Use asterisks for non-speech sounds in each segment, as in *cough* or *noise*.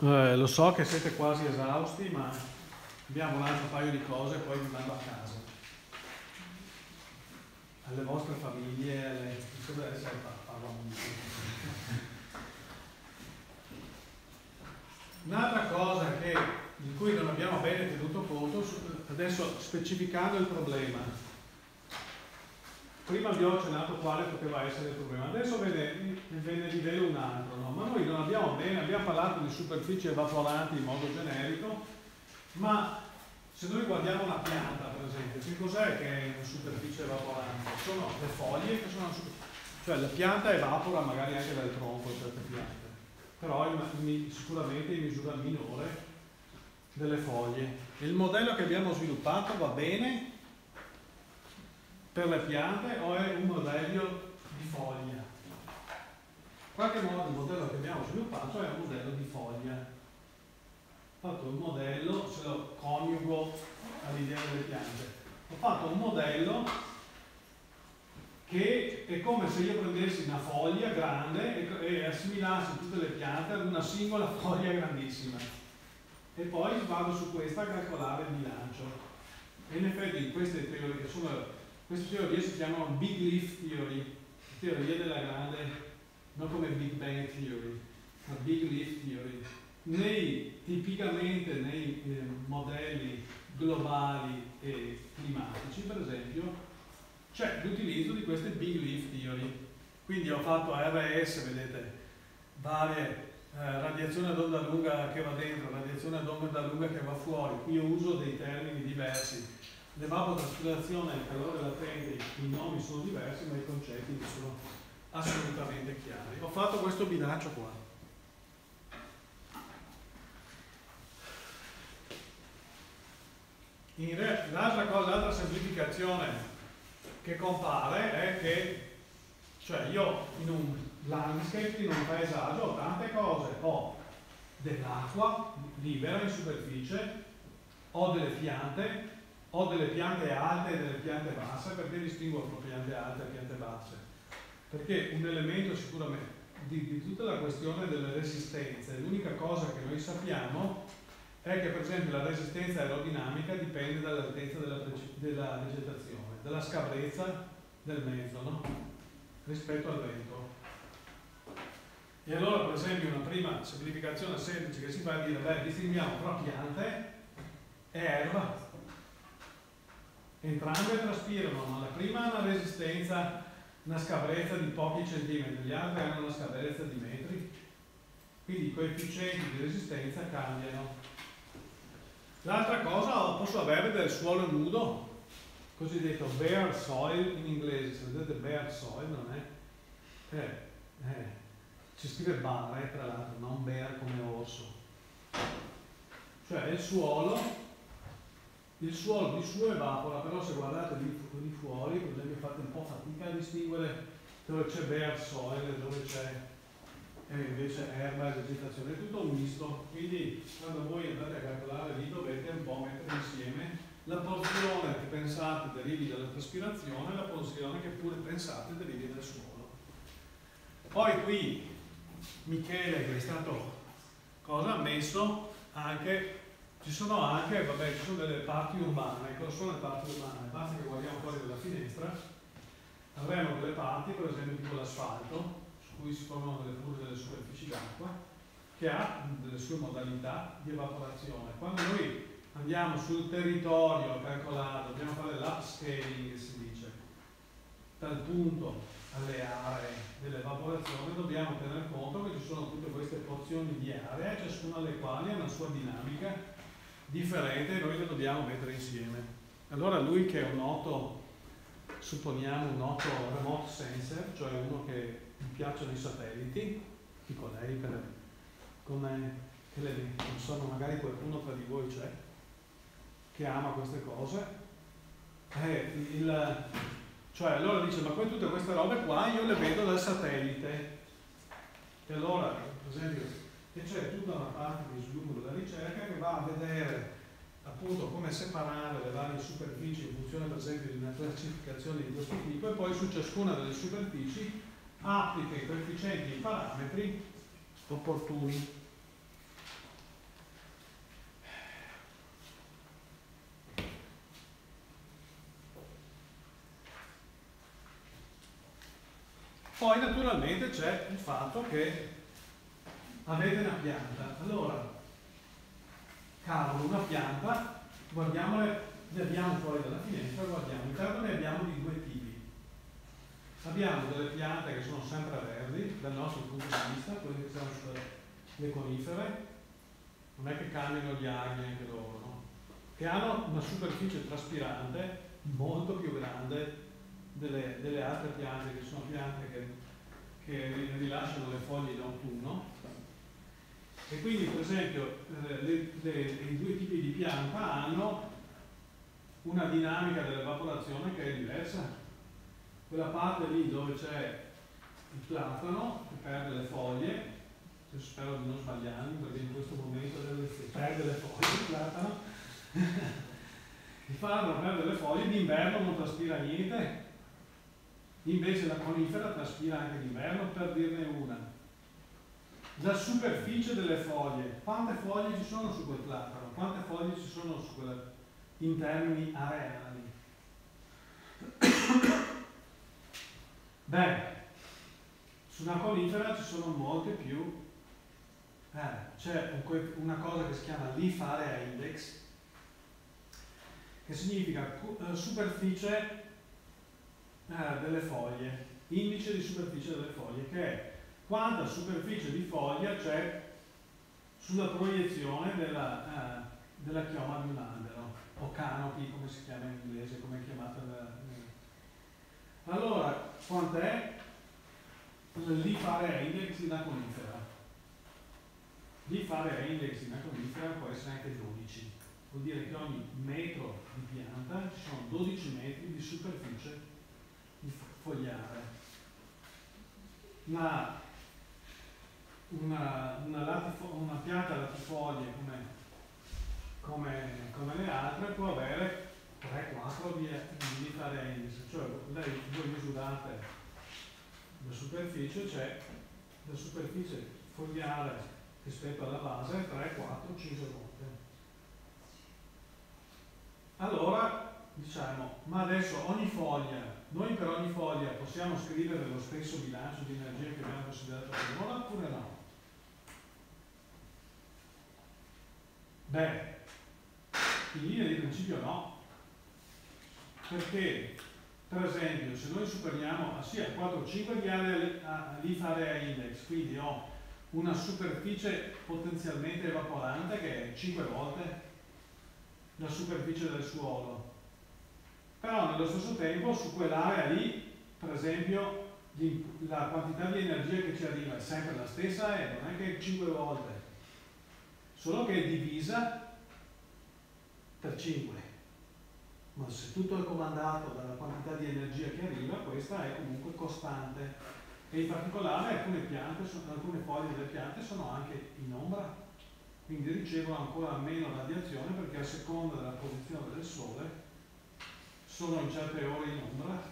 Eh, lo so che siete quasi esausti, ma abbiamo un altro paio di cose e poi vi mando a casa. Alle vostre famiglie, alle... cosa deve essere Un'altra cosa che, di cui non abbiamo bene tenuto conto, adesso specificando il problema, prima vi ho accennato quale poteva essere il problema, adesso ve ne, ve ne rivelo un altro, no? ma noi non abbiamo bene, abbiamo parlato di superfici evaporanti in modo generico, ma se noi guardiamo una pianta per esempio, che cos'è che è una superficie evaporante? Sono le foglie che sono cioè la pianta evapora magari anche dal tronco certe piante però in, sicuramente in misura minore delle foglie. Il modello che abbiamo sviluppato va bene per le piante o è un modello di foglia? In qualche modo il modello che abbiamo sviluppato è un modello di foglia. Ho fatto un modello, se lo coniugo all'idea delle piante. Ho fatto un modello che è come se io prendessi una foglia grande e, assimilassi tutte le piante ad una singola *laughs* foglia grandissima e poi vado su questa a calcolare il bilancio e in effetti queste teorie, sono, queste teorie si chiamano Big Leaf Theory teorie della grande non come Big Bang Theory ma Big Leaf Theory nei, tipicamente nei eh, modelli globali e climatici per esempio c'è l'utilizzo di queste big leaf theory. Quindi ho fatto RS, vedete, varie eh, radiazione ad onda lunga che va dentro, radiazione ad onda lunga che va fuori. Io uso dei termini diversi. L'evapotraspirazione e il calore latente, i nomi sono diversi, ma i concetti sono assolutamente chiari. Ho fatto questo bilancio qua. l'altra cosa, l'altra semplificazione che compare è che, cioè io in un landscape, in un paesaggio ho tante cose, ho dell'acqua libera in superficie, ho delle piante, ho delle piante alte e delle piante basse, perché distingo tra piante alte e piante basse? Perché un elemento sicuramente di, di tutta la questione delle resistenze, l'unica cosa che noi sappiamo è che per esempio la resistenza aerodinamica dipende dall'altezza della, della vegetazione della scabrezza del mezzo no? rispetto al vento. E allora per esempio una prima semplificazione semplice che si fa è dire, beh, distinguiamo tra piante e erba. Entrambe traspirano, ma la prima ha una resistenza, una scabrezza di pochi centimetri, gli altri hanno una scabrezza di metri. Quindi i coefficienti di resistenza cambiano. L'altra cosa, posso avere del suolo nudo, cosiddetto bare soil in inglese, se vedete bare soil non è, eh, eh, ci scrive bare tra l'altro, non bear come orso, cioè il suolo, il suolo di suo evapora, però se guardate lì, lì fuori, per esempio fate un po' fatica a distinguere dove c'è soil e dove c'è invece erba e vegetazione, è tutto misto, quindi quando voi andate a calcolare lì dovete un po' mettere insieme la porzione che pensate derivi dalla traspirazione e la porzione che pure pensate derivi dal suolo. Poi qui Michele, che è stato cosa, ha messo anche, ci sono anche, vabbè, ci sono delle parti urbane, cosa sono le parti urbane? Basta che guardiamo fuori dalla finestra, avremo delle parti, per esempio tipo l'asfalto, su cui si formano delle pure delle superfici d'acqua, che ha delle sue modalità di evaporazione. Quando noi andiamo sul territorio a calcolare, dobbiamo fare l'upscaling si dice, dal punto alle aree dell'evaporazione dobbiamo tener conto che ci sono tutte queste porzioni di area, ciascuna delle quali ha una sua dinamica differente e noi le dobbiamo mettere insieme. Allora lui che è un noto, supponiamo un noto remote sensor, cioè uno che gli piacciono i satelliti, tipo lei per, come non so, magari qualcuno tra di voi c'è, che ama queste cose, eh, il, cioè allora dice ma poi tutte queste robe qua io le vedo dal satellite e allora per esempio e c'è tutta una parte di sviluppo della ricerca che va a vedere appunto come separare le varie superfici in funzione per esempio di una classificazione di questo tipo e poi su ciascuna delle superfici applica i coefficienti e i parametri opportuni. Poi naturalmente c'è il fatto che avete una pianta. Allora, cavolo, una pianta, guardiamole, le abbiamo fuori dalla finestra, guardiamo, intanto ne abbiamo di due tipi. Abbiamo delle piante che sono sempre verdi dal nostro punto di vista, quelle che sono le conifere, non è che cambiano gli aghi anche loro, no? che hanno una superficie traspirante molto più grande delle, delle altre piante, che sono piante che, che rilasciano le foglie in autunno. E quindi, per esempio, eh, le, le, i due tipi di pianta hanno una dinamica dell'evaporazione che è diversa. Quella parte lì dove c'è il platano, che perde le foglie, spero di non sbagliarmi perché in questo momento perde le foglie il platano, *laughs* il platano perde le foglie, d'inverno non traspira niente, invece la conifera traspira anche d'inverno per dirne una. La superficie delle foglie, quante foglie ci sono su quel platano? Quante foglie ci sono su quella, in termini areali? *coughs* Beh, su una conifera ci sono molte più. Eh, c'è una cosa che si chiama leaf area index, che significa eh, superficie eh, delle foglie, indice di superficie delle foglie, che è quanta superficie di foglia c'è sulla proiezione della, eh, della, chioma di un albero, o canopy come si chiama in inglese, come è chiamata la, allora, quant'è lì fare index di una conifera? Lì fare index di una conifera può essere anche 12, vuol dire che ogni metro di pianta ci sono 12 metri di superficie di fogliare. Una, una, una, latifo, una pianta latifoglie come, come, come, le altre può avere 3-4 di, di fare indice, cioè lei, voi misurate la superficie, c'è la superficie fogliare rispetto alla base 3, 4, 5 volte. Allora diciamo, ma adesso ogni foglia noi per ogni foglia possiamo scrivere lo stesso bilancio di energia che abbiamo considerato finora oppure no? Beh, in linea di principio no, perché per esempio se noi superiamo a, sì, a 4-5 di area di area index, quindi ho una superficie potenzialmente evaporante che è 5 volte la superficie del suolo, però nello stesso tempo su quell'area lì, per esempio, la quantità di energia che ci arriva è sempre la stessa e non è che 5 volte, solo che è divisa per 5. Ma se tutto è comandato dalla quantità di energia che arriva, questa è comunque costante. E in particolare alcune, piante, alcune foglie delle piante sono anche in ombra, quindi ricevono ancora meno radiazione perché a seconda della posizione del sole sono in certe ore in ombra,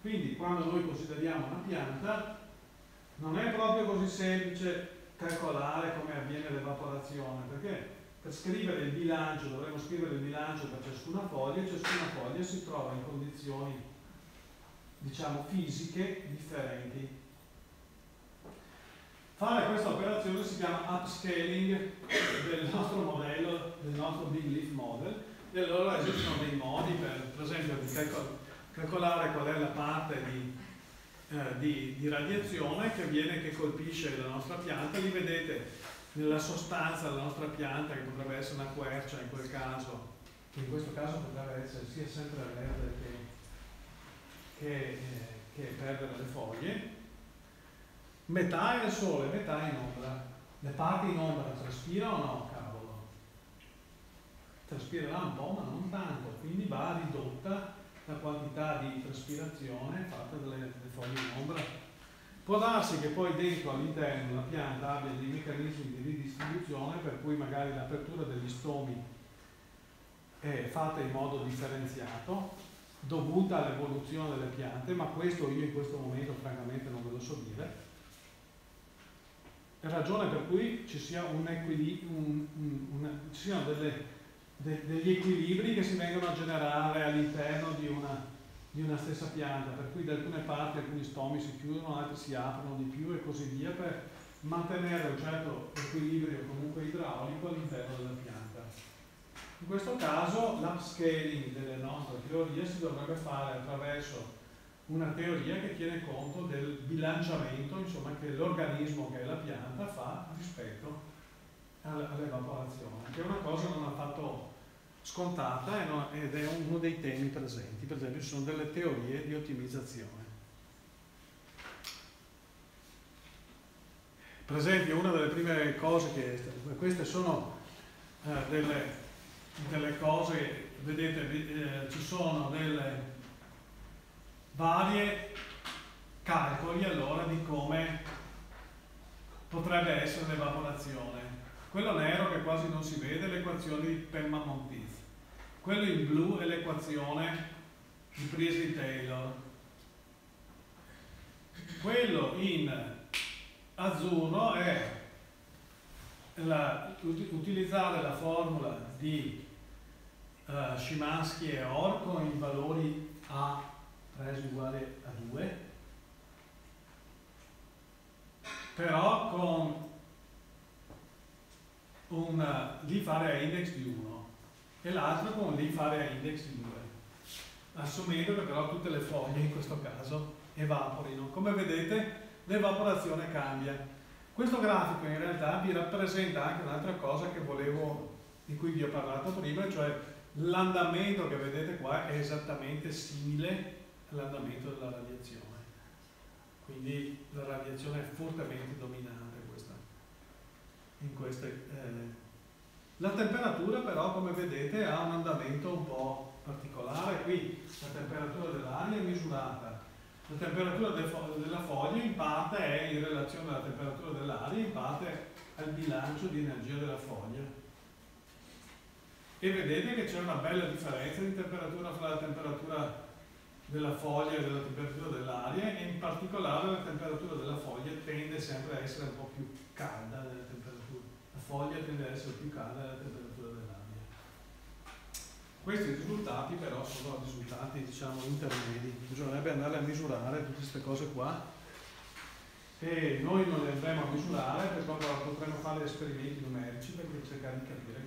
quindi quando noi consideriamo una pianta non è proprio così semplice calcolare come avviene l'evaporazione, perché per scrivere il bilancio dovremmo scrivere il bilancio per ciascuna foglia e ciascuna foglia si trova in condizioni diciamo fisiche differenti. Fare questa operazione si chiama upscaling del nostro modello, del nostro Big Leaf Model, e allora esistono dei modi per, per esempio, calcol calcolare qual è la parte di, eh, di, di, radiazione che avviene, che colpisce la nostra pianta. Lì vedete nella sostanza della nostra pianta, che potrebbe essere una quercia in quel caso, che in questo caso potrebbe essere sia sempre verde che, che, eh, che perdere le foglie. Metà è il sole, metà è in ombra. Le parti in ombra traspirano o no? Traspirerà un po' ma non tanto, quindi va ridotta la quantità di traspirazione fatta dalle, dalle foglie in ombra. Può darsi che poi dentro all'interno la pianta abbia dei meccanismi di ridistribuzione per cui magari l'apertura degli stomi è fatta in modo differenziato, dovuta all'evoluzione delle piante, ma questo io in questo momento francamente non ve lo so dire. È ragione per cui ci sia un equilibrio, un, un, ci siano delle de, degli equilibri che si vengono a generare all'interno di una, di una stessa pianta, per cui da alcune parti alcuni stomi si chiudono, altri si aprono di più e così via, per mantenere un certo equilibrio comunque idraulico all'interno della pianta. In questo caso l'upscaling delle nostre teorie si dovrebbe fare attraverso una teoria che tiene conto del bilanciamento insomma, che l'organismo che è la pianta fa rispetto all'evaporazione, che è una cosa non affatto scontata ed è uno dei temi presenti, per esempio ci sono delle teorie di ottimizzazione. Per esempio una delle prime cose che, queste sono eh, delle, delle, cose, vedete eh, ci sono delle varie calcoli allora di come potrebbe essere l'evaporazione. Quello nero che quasi non si vede è l'equazione di Pemma-Montiz. Quello in blu è l'equazione di Priestley-Taylor. Quello in azzurro è la, utilizzare la formula di uh, Szymanski e Or con i valori A preso uguale a 2 però con un leaf area index di 1 e l'altro con un leaf area index di 2 assumendo che però tutte le foglie in questo caso evaporino. Come vedete l'evaporazione cambia. Questo grafico in realtà vi rappresenta anche un'altra cosa volevo di cui vi ho parlato prima cioè l'andamento che vedete qua è esattamente simile all'andamento della radiazione. Quindi la radiazione è fortemente dominante in queste eh, la temperatura però, come vedete, ha un andamento un po' particolare. Qui la temperatura dell'aria è misurata. La temperatura della foglia in parte è in relazione alla temperatura dell'aria, in parte al bilancio di energia della foglia. E vedete che c'è una bella differenza di temperatura fra la temperatura della foglia e della temperatura dell'aria e in particolare la temperatura della foglia tende sempre a essere un po' più calda della temperatura. Foglia tende ad essere più calda della temperatura dell'aria. Questi risultati però sono risultati diciamo intermedi, bisognerebbe andare a misurare tutte queste cose qua e noi non le andremo a misurare per quanto potremmo fare esperimenti numerici per cercare di capire